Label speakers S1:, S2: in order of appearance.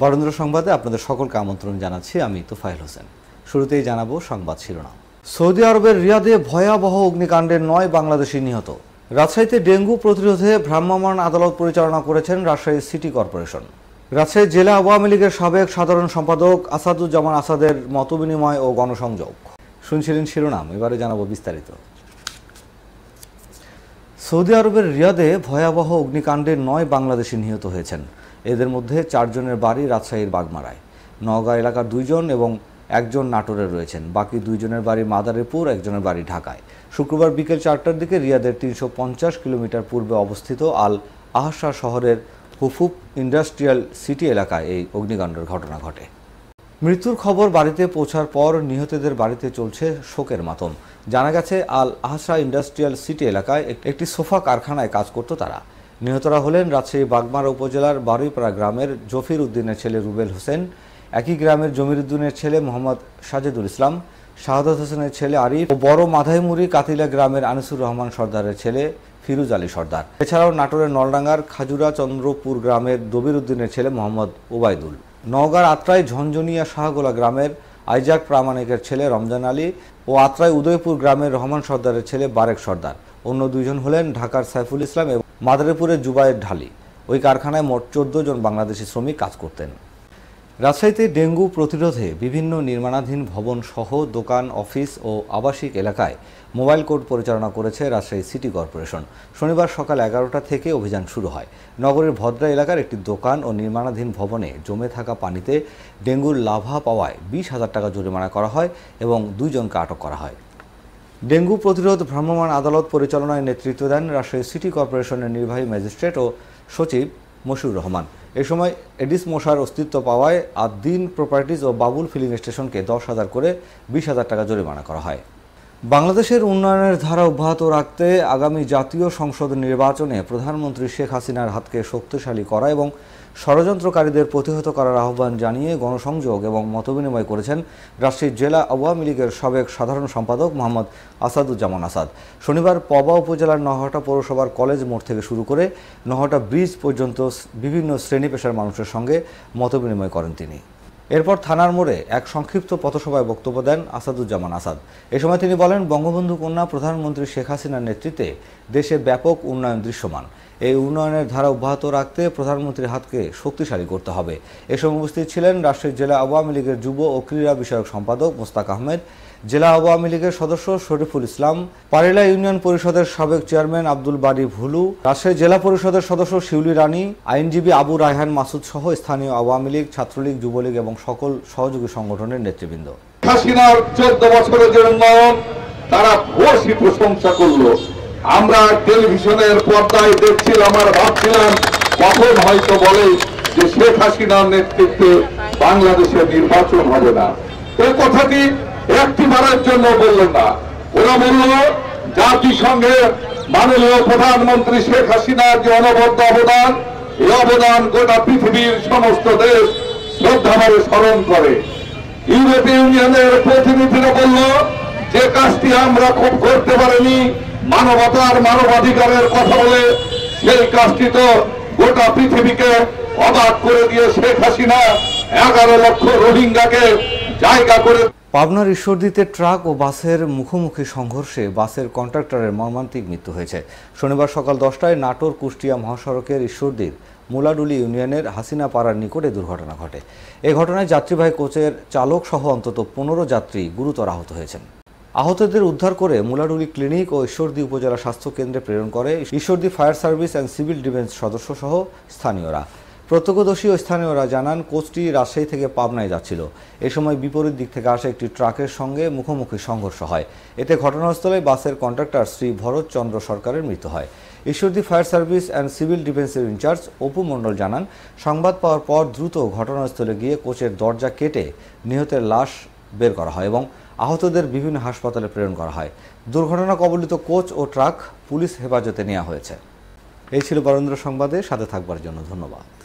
S1: বরেন্দ্র সংবাদে আপনাদের সকলকে আমন্ত্রণ জানাচ্ছি আমি তোফাইল হোসেন। শুরুতেই জানাব সংবাদ শিরোনাম। সৌদি আরবের রিয়াদে ভয়াবহ অগ্নিকাণ্ডে নয় বাংলাদেশি নিহত। রাজশাহীতে ডেঙ্গু প্রতিরোধে ভ্রাম্যমাণ আদালত পরিচালনা করেছেন রাজশাহী সিটি কর্পোরেশন। রাজশাহী জেলা আওয়ামী লীগের সাবেক সাধারণ সম্পাদক আসাদুজ্জামান আসাদের মতবিনিময় ও গণসংযোগ। শুনছিলেন শিরোনাম, এবারে জানাব বিস্তারিত। সৌদি আরবের রিয়াদে ভয়াবহ অগ্নিকাণ্ডে নয় বাংলাদেশি নিহত হয়েছেন। এদের মধ্যে চারজনের বাড়ি রাজশাহীর বাগমারায়। নওগাঁ এলাকার দুইজন এবং একজন নাটোরে রয়েছেন। বাকি দুইজনের বাড়ি মাদারীপুর, একজনের বাড়ি ঢাকায়। শুক্রবার বিকেল চারটার দিকে রিয়াদের তিনশো পঞ্চাশ কিলোমিটার পূর্বে অবস্থিত আল আহসা শহরের হুফুপ ইন্ডাস্ট্রিয়াল সিটি এলাকায় এই অগ্নিকাণ্ডের ঘটনা ঘটে। মৃত্যুর খবর বাড়িতে পৌঁছার পর নিহতদের বাড়িতে চলছে শোকের মাতম। জানা গেছে, আল আহসা ইন্ডাস্ট্রিয়াল সিটি এলাকায় একটি সোফা কারখানায় কাজ করত তারা। নিহতরা হলেন রাজশাহী, বাগমারা উপজেলার বারুইপাড়া গ্রামের জফির উদ্দিনের ছেলে রুবেল হোসেন, একই গ্রামের জমির উদ্দিনের ছেলে মোহাম্মদ সাজেদুল ইসলাম, শাহাদত হোসেনের ছেলে আরিফ ও বড় মাধাইমুড়ি কাতিলা গ্রামের আনিসুর রহমান সর্দারের ছেলে ফিরুজ আলী সর্দার। এছাড়াও নাটোরের নলডাঙ্গার খাজুরা চন্দ্রপুর গ্রামের দবির উদ্দিনের ছেলে মোহাম্মদ ওবায়দুল। নওগাঁর আত্রায় ঝঞ্ঝনিয়া শাহগোলা গ্রামের আইজাক প্রামাণিকের ছেলে রমজান আলী ও আত্রায় উদয়পুর গ্রামের রহমান সর্দারের ছেলে বারেক সর্দার। অন্য দুইজন হলেন ঢাকার সাইফুল ইসলাম এবং মাদারীপুরের জুবায়ের ঢালি। ওই কারখানায় মোট চোদ্দ জন বাংলাদেশি শ্রমিক কাজ করতেন। রাজশাহীতে ডেঙ্গু প্রতিরোধে বিভিন্ন নির্মাণাধীন ভবন সহ দোকান, অফিস ও আবাসিক এলাকায় মোবাইল কোর্ট পরিচালনা করেছে রাজশাহী সিটি কর্পোরেশন। শনিবার সকাল এগারোটা থেকে অভিযান শুরু হয়। নগরের ভদ্রা এলাকার একটি দোকান ও নির্মাণাধীন ভবনে জমে থাকা পানিতে ডেঙ্গুর লাভা পাওয়ায় বিশ হাজার টাকা জরিমানা করা হয় এবং দুইজনকে আটক করা হয়। ডেঙ্গু প্রতিরোধ ভ্রাম্যমাণ আদালত পরিচালনায় নেতৃত্ব দেন রাজশাহী সিটি কর্পোরেশনের নির্বাহী ম্যাজিস্ট্রেট ও সচিব মশিউর রহমান। এ সময় এডিস মশার অস্তিত্ব পাওয়ায় আদ্দিন প্রপার্টিজ ও বাবুল ফিলিং স্টেশনকে দশ হাজার করে বিশ হাজার টাকা জরিমানা করা হয়। বাংলাদেশের উন্নয়নের ধারা অব্যাহত রাখতে আগামী জাতীয় সংসদ নির্বাচনে প্রধানমন্ত্রী শেখ হাসিনার হাতকে শক্তিশালী করা এবং ষড়যন্ত্রকারীদের প্রতিহত করার আহ্বান জানিয়ে গণসংযোগ এবং মতবিনিময় করেছেন রাজশাহী জেলা আওয়ামী লীগের সাবেক সাধারণ সম্পাদক মোহাম্মদ আসাদুজ্জামান আসাদ। শনিবার পবা উপজেলার নহটা পৌরসভার কলেজ মোড় থেকে শুরু করে নহটা ব্রিজ পর্যন্ত বিভিন্ন শ্রেণি পেশার মানুষের সঙ্গে মতবিনিময় করেন তিনি। এরপর থানার মোড়ে এক সংক্ষিপ্ত পথসভায় বক্তব্য দেন আসাদুজ্জামান আসাদ। এ সময় তিনি বলেন, বঙ্গবন্ধু কন্যা প্রধানমন্ত্রী শেখ হাসিনার নেতৃত্বে দেশে ব্যাপক উন্নয়ন দৃশ্যমান। এই উন্নয়নের ধারা অব্যাহত রাখতে প্রধানমন্ত্রীর হাতকে শক্তিশালী করতে হবে। এ সময় উপস্থিত ছিলেন রাজশাহী জেলা আওয়ামী লীগের যুব ও ক্রীড়া বিষয়ক সম্পাদক মোস্তাক আহমেদ, জেলা আওয়ামী লীগের সদস্য শরীফুল ইসলাম, পারেলা ইউনিয়ন পরিষদের সাবেক চেয়ারম্যান আব্দুল বাড়ি ভুলু, রাজশাহী জেলা পরিষদের সদস্য শিউলি রানী, আইনজীবী আবু রায়হান মাসুদ সহ স্থানীয় আওয়ামী লীগ, ছাত্রলীগ, যুবলীগ এবং সকল সহযোগী সংগঠনের নেতৃবৃন্দ।
S2: হাসিনার চোদ্দ বছরের যে উন্নয়ন, তারা ভূয়সী প্রশংসা করল। আমরা টেলিভিশনের পর্দায় দেখছিলাম আর ভাবছিলাম কখন হয়তো বলে যে শেখ হাসিনার নেতৃত্বে বাংলাদেশে নির্বাচন হবে না। এই কথাটি একটি বারের জন্য বললেন না। ওরা বলল জাতিসংঘের মাননীয় প্রধানমন্ত্রী শেখ হাসিনার যে অনবদ্য অবদান, এই অবদান গোটা পৃথিবীর সমস্ত দেশ শ্রদ্ধাভাবে স্মরণ করে। ইউরোপীয় ইউনিয়নের প্রতিনিধিরা বলল, যে কাজটি আমরা খুব করতে পারিনি মানবতার মানবাধিকারের কথা বলে সেই কাজটি তো গোটা পৃথিবীকে অবাক করে দিয়ে শেখ হাসিনা এগারো লক্ষ রোহিঙ্গাকে জায়গা করে
S1: পাবনার ঈশ্বরদীতে ট্রাক ও বাসের মুখোমুখি সংঘর্ষে বাসের কন্ট্রাক্টরের মর্মান্তিক মৃত্যু হয়েছে। শনিবার সকাল দশটায় নাটোর কুষ্টিয়া মহাসড়কের ঈশ্বরদীর মুলাডুলি ইউনিয়নের হাসিনা পাড়ার নিকটে দুর্ঘটনা ঘটে। এ ঘটনায় যাত্রীবাহী কোচের চালক সহ অন্তত পনেরো যাত্রী গুরুতর আহত হয়েছেন। আহতদের উদ্ধার করে মুলাডুলি ক্লিনিক ও ঈশ্বরদী উপজেলা স্বাস্থ্য কেন্দ্রে প্রেরণ করে Ishwardi fire service and civil defence সদস্য সহ স্থানীয়রা। প্রত্যক্ষদর্শী ও স্থানীয়রা জানান, কোচটি রাজশাহী থেকে পাবনায় যাচ্ছিল। এ সময় বিপরীত দিক থেকে আসা একটি ট্রাকের সঙ্গে মুখোমুখি সংঘর্ষ হয়। এতে ঘটনাস্থলে বাসের কন্ট্রাক্টর শ্রী ভরত চন্দ্র সরকারের মৃত্যু হয়। Ishwardi fire service and civil ডিফেন্সের ইনচার্জ অপু মণ্ডল জানান, সংবাদ পাওয়ার পর দ্রুত ঘটনাস্থলে গিয়ে কোচের দরজা কেটে নিহতের লাশ বের করা হয় এবং আহতদের বিভিন্ন হাসপাতালে প্রেরণ করা হয়। দুর্ঘটনা কবলিত কোচ ও ট্রাক পুলিশ হেফাজতে নেওয়া হয়েছে। এই ছিল বরেন্দ্র সংবাদে, সাথে থাকবার জন্য ধন্যবাদ।